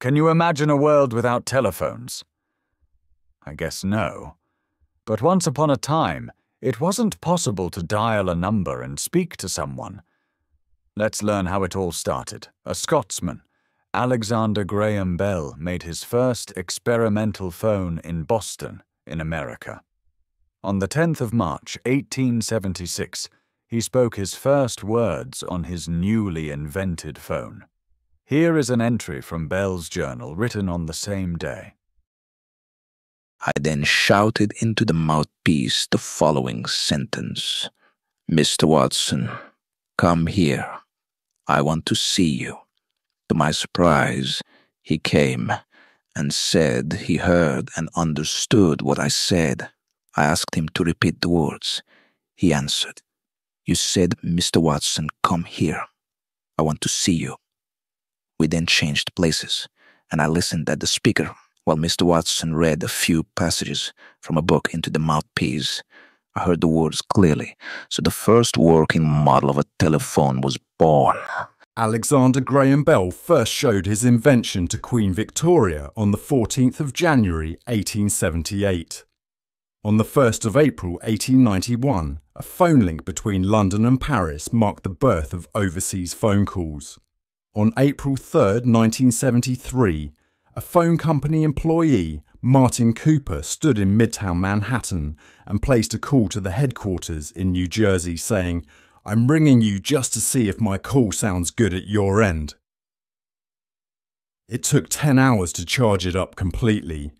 Can you imagine a world without telephones? I guess no. But once upon a time, it wasn't possible to dial a number and speak to someone. Let's learn how it all started. A Scotsman, Alexander Graham Bell, made his first experimental phone in Boston, in America. On the 10th of March, 1876, he spoke his first words on his newly invented phone. Here is an entry from Bell's journal written on the same day. I then shouted into the mouthpiece the following sentence Mr. Watson, come here. I want to see you. To my surprise, he came and said he heard and understood what I said. I asked him to repeat the words. He answered, You said, Mr. Watson, come here. I want to see you. We then changed places, and I listened at the speaker while Mr. Watson read a few passages from a book into the mouthpiece. I heard the words clearly, so the first working model of a telephone was born. Alexander Graham Bell first showed his invention to Queen Victoria on the 14th of January 1878. On the 1st of April 1891, a phone link between London and Paris marked the birth of overseas phone calls. On April 3, 1973, a phone company employee, Martin Cooper, stood in Midtown Manhattan and placed a call to the headquarters in New Jersey saying, I'm ringing you just to see if my call sounds good at your end. It took 10 hours to charge it up completely,